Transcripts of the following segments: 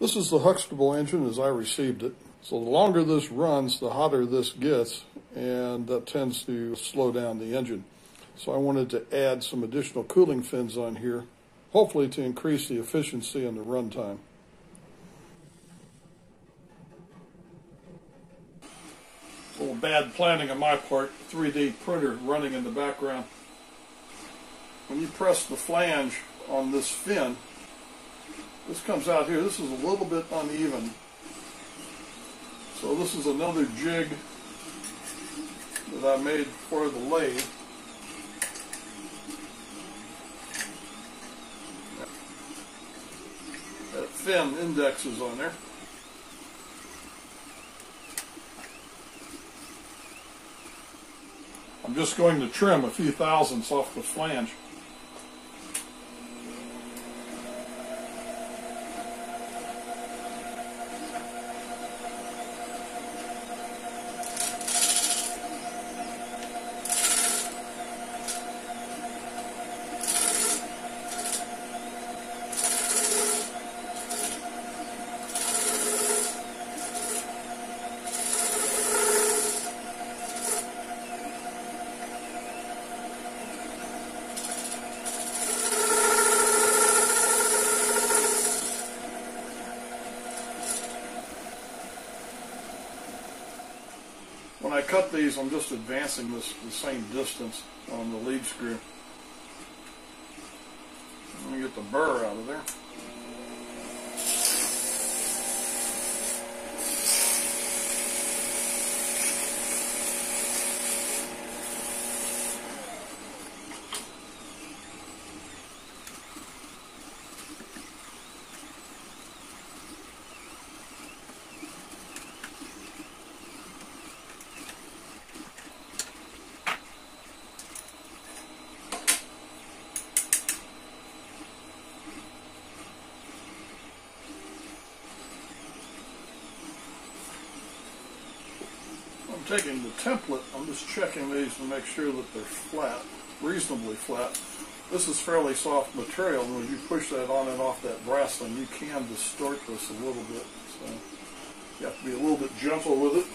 This is the Huxtable engine as I received it. So the longer this runs, the hotter this gets, and that tends to slow down the engine. So I wanted to add some additional cooling fins on here, hopefully to increase the efficiency and the runtime. A little bad planning on my part, 3D printer running in the background. When you press the flange on this fin, this comes out here. This is a little bit uneven. So this is another jig that I made for the lathe. That fin index is on there. I'm just going to trim a few thousandths off the flange. When I cut these, I'm just advancing this the same distance on the lead screw. Let me get the burr out of there. Taking the template, I'm just checking these to make sure that they're flat, reasonably flat. This is fairly soft material, and when you push that on and off that brass thing, you can distort this a little bit. So you have to be a little bit gentle with it.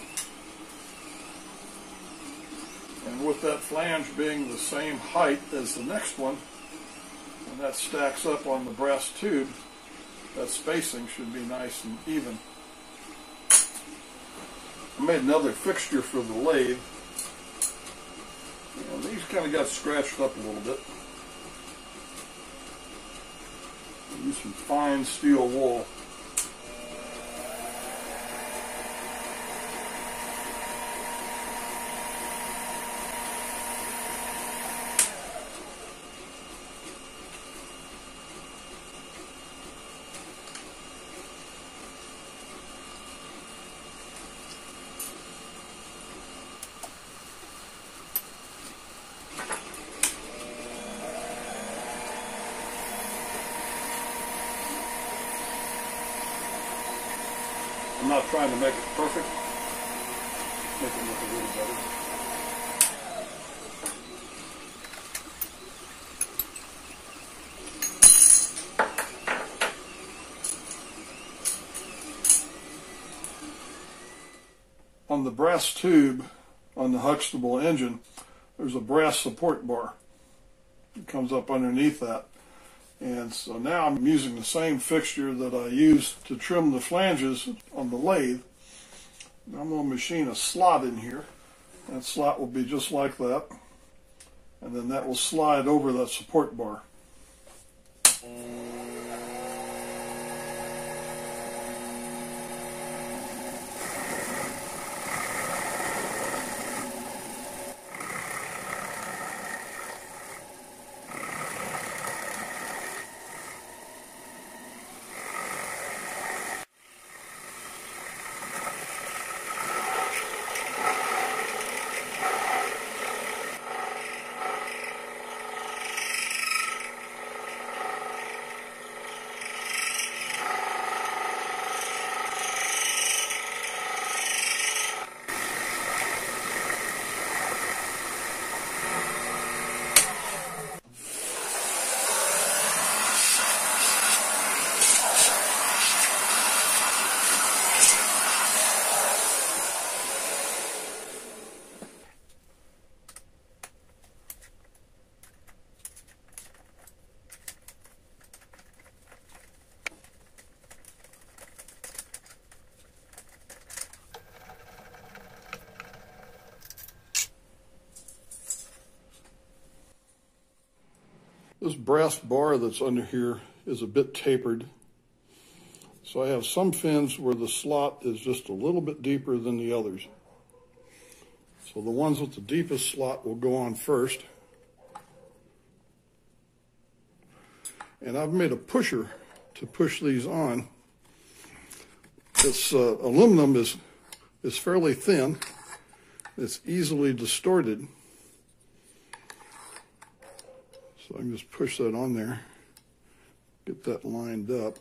And with that flange being the same height as the next one, and that stacks up on the brass tube, that spacing should be nice and even. I made another fixture for the lathe. These kind of got scratched up a little bit. Use some fine steel wool. I'm not trying to make it perfect. Make it look a little better. On the brass tube on the Huxtable engine, there's a brass support bar. It comes up underneath that. And so now I'm using the same fixture that I used to trim the flanges on the lathe. Now I'm going to machine a slot in here. That slot will be just like that. And then that will slide over that support bar. This brass bar that's under here is a bit tapered. So I have some fins where the slot is just a little bit deeper than the others. So the ones with the deepest slot will go on first. And I've made a pusher to push these on. This uh, aluminum is, is fairly thin. It's easily distorted. I can just push that on there, get that lined up.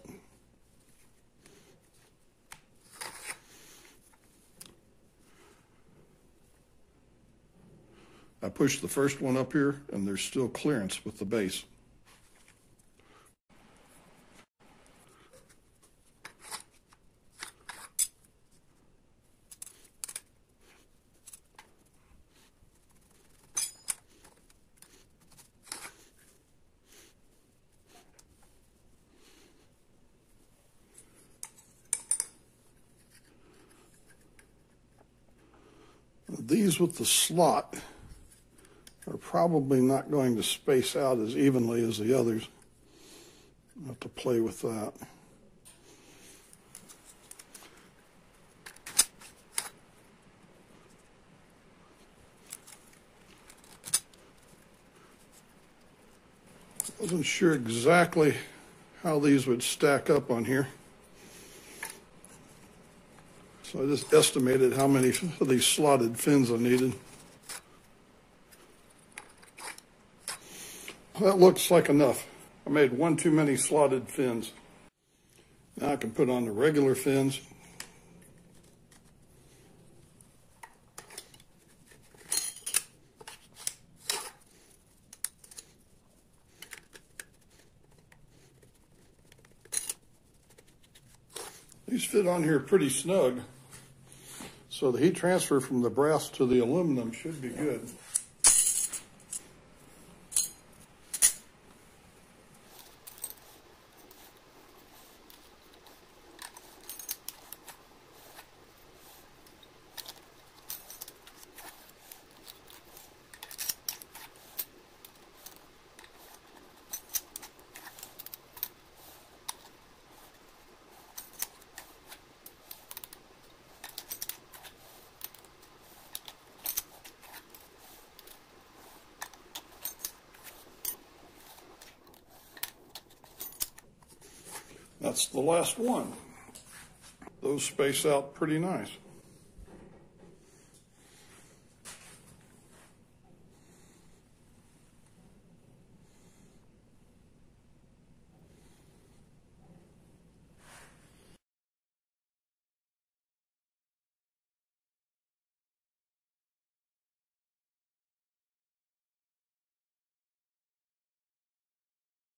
I pushed the first one up here and there's still clearance with the base. These with the slot are probably not going to space out as evenly as the others. I'll have to play with that. Wasn't sure exactly how these would stack up on here. So I just estimated how many of these slotted fins I needed. That looks like enough. I made one too many slotted fins. Now I can put on the regular fins. These fit on here pretty snug. So the heat transfer from the brass to the aluminum should be good. That's the last one. Those space out pretty nice.